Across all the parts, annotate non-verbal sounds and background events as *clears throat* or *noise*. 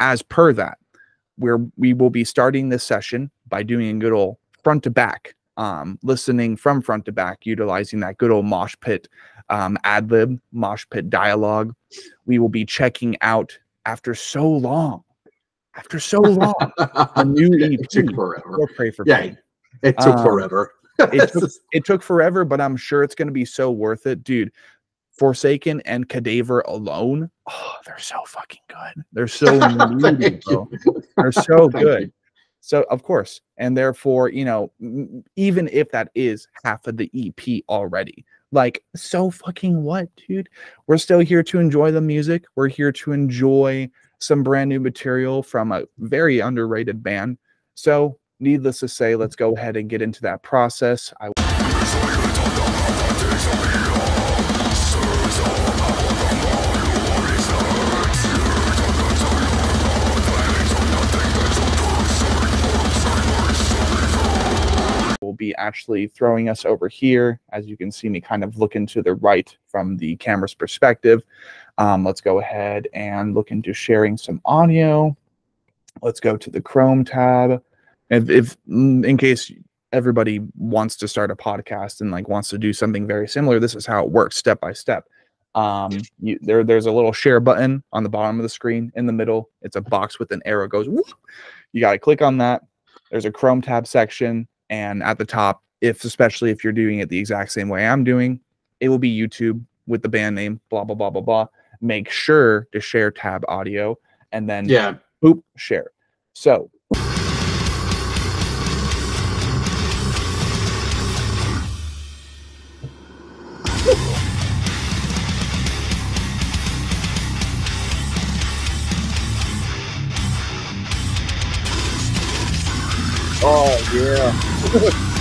as per that, where we will be starting this session by doing a good old front to back, um, listening from front to back, utilizing that good old mosh pit um, ad lib, mosh pit dialogue. We will be checking out after so long, after so *laughs* long, a new EP. it took forever. Or pray for Yeah, Pain. it took Um, forever. it *laughs* took, it took forever, but I'm sure it's going to be so worth it, dude. Forsaken and Cadaver alone, oh, they're so fucking good. They're so. *laughs* They're so *laughs* good. So of course, and therefore, you know, even if that is half of the EP already, like so fucking what, dude? We're still here to enjoy the music. We're here to enjoy some brand new material from a very underrated band. So, needless to say, let's go ahead and get into that process. I actually throwing us over here. As you can see me kind of looking to the right from the camera's perspective. Um, let's go ahead and look into sharing some audio. Let's go to the Chrome tab. If, if mm, in case everybody wants to start a podcast and like wants to do something very similar, this is how it works step by step. Um, you, there, there's a little share button on the bottom of the screen. In the middle, it's a box with an arrow goes. whoop. You got to click on that. There's a Chrome tab section, and at the top, if especially if you're doing it the exact same way I'm doing, it will be YouTube with the band name, blah blah blah blah blah. Make sure to share tab audio, and then Yeah. boop share. So Oh yeah. *laughs*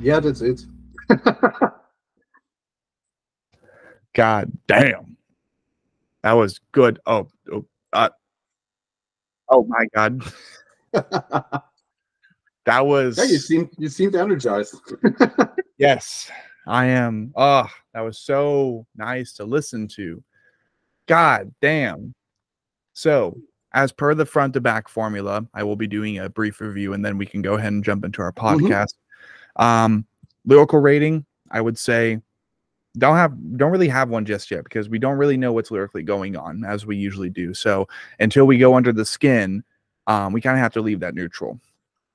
Yeah, that's it. *laughs* God damn. That was good. Oh, oh, uh, oh my God. *laughs* that was. Yeah, you seem you seemed energized. *laughs* yes, I am. Oh, that was so nice to listen to. God damn. So, as per the front to back formula, I will be doing a brief review and then we can go ahead and jump into our Mm-hmm. Um, lyrical rating, I would say don't have don't really have one just yet because we don't really know what's lyrically going on as we usually do. So until we go under the skin, um, we kind of have to leave that neutral.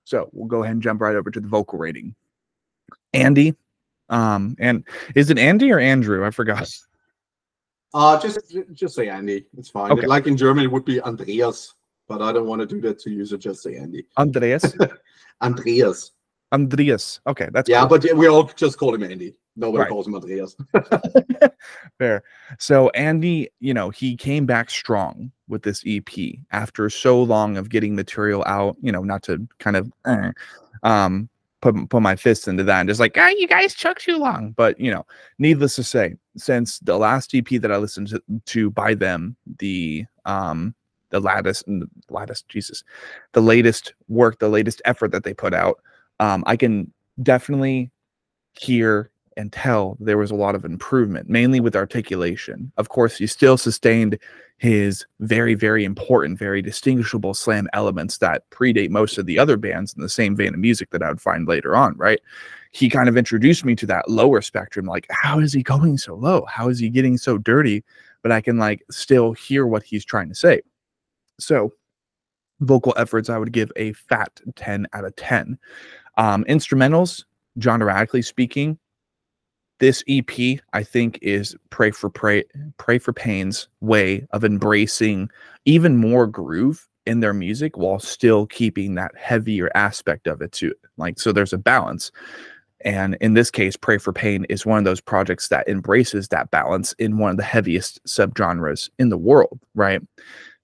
So we'll go ahead and jump right over to the vocal rating. Andy, um, and is it Andy or Andrew? I forgot. Uh just just say Andy. It's fine. Okay. Like in German, it would be Andreas, but I don't want to do that to you, so just say Andy. Andreas. *laughs* Andreas. Andreas. Okay, that's Yeah, cool. but we all just call him Andy. Nobody Right. calls him Andreas. *laughs* *laughs* Fair. So Andy, you know, he came back strong with this EP after so long of getting material out. You know, not to kind of uh, *clears throat* um put put my fist into that and just like, ah, you guys took too long. But you know, needless to say, since the last EP that I listened to, to by them, the um the latest latest Jesus, the latest work, the latest effort that they put out, um, I can definitely hear and tell there was a lot of improvement, mainly with articulation. Of course, he still sustained his very, very important, very distinguishable slam elements that predate most of the other bands in the same vein of music that I would find later on, right? He kind of introduced me to that lower spectrum. Like, how is he going so low? How is he getting so dirty? But I can like still hear what he's trying to say. So, vocal efforts, I would give a fat 10 out of 10. Um, instrumentals, genre speaking, this EP, I think, is Pray for Pray Pray for Pain's way of embracing even more groove in their music while still keeping that heavier aspect of it too. Like so there's a balance. And in this case, Pray for Pain is one of those projects that embraces that balance in one of the heaviest subgenres in the world, right?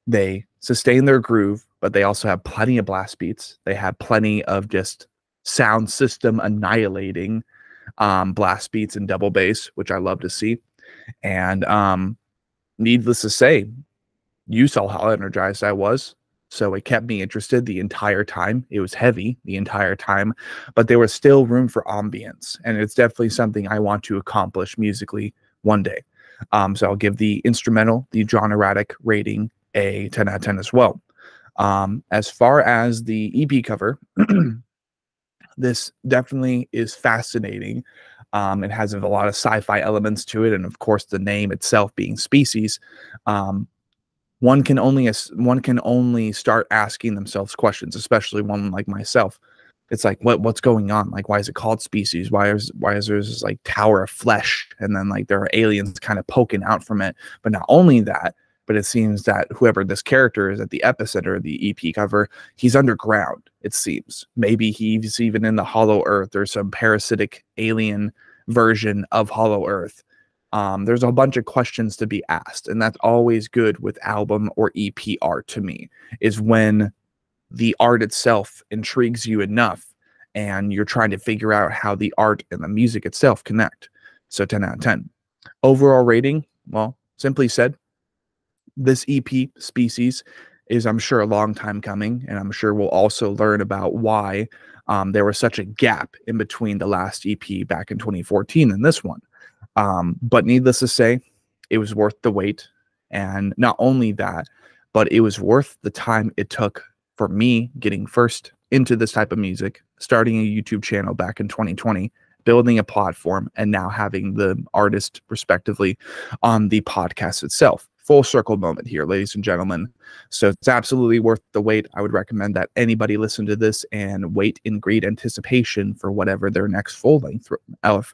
They sustain their groove, but they also have plenty of blast beats. They have plenty of just sound system annihilating um, blast beats and double bass, which I love to see. And um, needless to say, you saw how energized I was. So it kept me interested the entire time. It was heavy the entire time, but there was still room for ambience. And it's definitely something I want to accomplish musically one day. Um, so I'll give the instrumental, the John Erratic rating a 10 out of 10 as well. Um, as far as the EP cover, *clears throat* this definitely is fascinating. Um, it has a lot of sci-fi elements to it, and of course, the name itself being species. Um, one can only one can only start asking themselves questions, especially one like myself. It's like, what what's going on? Like, why is it called species? Why is why is there this like tower of flesh, and then like there are aliens kind of poking out from it? But not only that, but it seems that whoever this character is at the epicenter of the EP cover, he's underground, it seems. Maybe he's even in the Hollow Earth or some parasitic alien version of Hollow Earth. Um, there's a bunch of questions to be asked, and that's always good with album or EP art to me, is when the art itself intrigues you enough and you're trying to figure out how the art and the music itself connect. So 10 out of 10. Overall rating, well, simply said, this EP species is I'm sure a long time coming, and I'm sure we'll also learn about why um, there was such a gap in between the last EP back in 2014 and this one. Um, but needless to say, it was worth the wait, and not only that, but it was worth the time it took for me getting first into this type of music, starting a YouTube channel back in 2020, building a platform, and now having the artist respectively on the podcast itself full circle moment here, ladies and gentlemen. So it's absolutely worth the wait. I would recommend that anybody listen to this and wait in great anticipation for whatever their next full length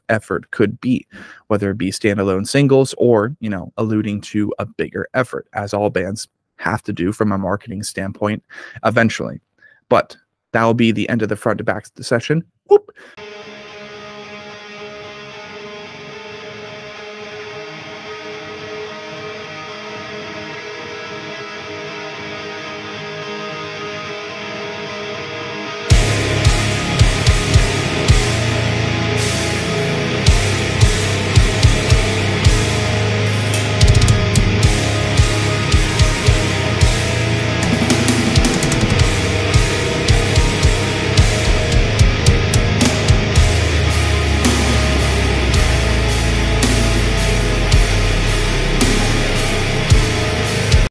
effort could be, whether it be standalone singles or, you know, alluding to a bigger effort, as all bands have to do from a marketing standpoint eventually. But that will be the end of the front to back session. Whoop.